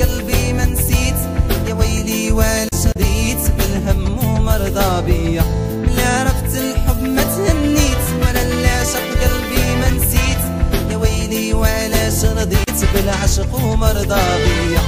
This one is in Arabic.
قلبي ما نسيت. يا ويلي ولا شديت بالهم ومرضى بيا. ليش رضيت بالعشق ومرضى بيا